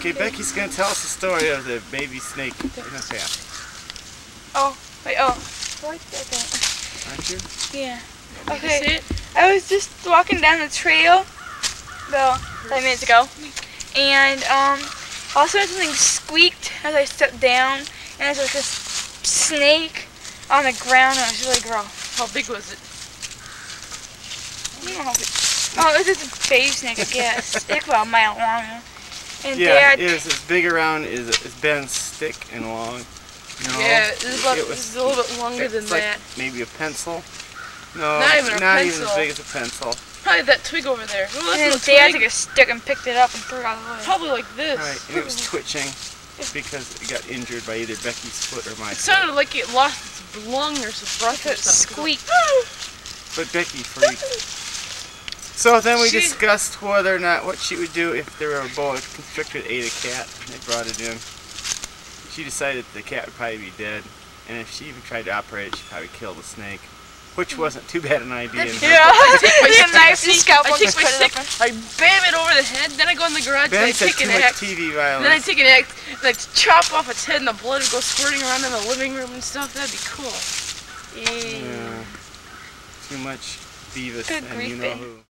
Okay, Becky's gonna tell us the story of the baby snake in the path. Oh, wait, oh. What? Okay. Aren't you? Yeah. Okay. I was just walking down the trail about five minutes ago, and um, all of a sudden something squeaked as I stepped down, and there's like this snake on the ground, and it was really gross. How big was it? I don't know how big- Oh, it was just a baby snake, I guess. It's like about a mile long. And Yeah, Dad, it is as big around as as Ben's stick and long. No, yeah, this is, about, it this is a little bit longer than like that. maybe a pencil. No, Not even a not even pencil. as big as a pencil. Probably that twig over there. Oh, and that's then Dad took a stick and picked it up and threw it out of the way. Probably like this. Right, and it was twitching because it got injured by either Becky's foot or my It foot. sounded like it lost its lung or some breath or It something. squeaked. But Becky freaked. So then we She- discussed whether or not what she would do if there were a boa constrictor that ate a cat and they brought it in. She decided the cat would probably be dead, and if she even tried to operate it, she'd probably kill the snake, which wasn't too bad an idea. in her Yeah. book. Take a knife and scalpel I and take my it stick. I bam it over the head, then I go in the garage and I Ben said take too an much axe. TV And then I take an axe and I chop off its head and the blood would go squirting around in the living room and stuff. That'd be cool. Yeah. Too much Beavis Good and grief, you know who.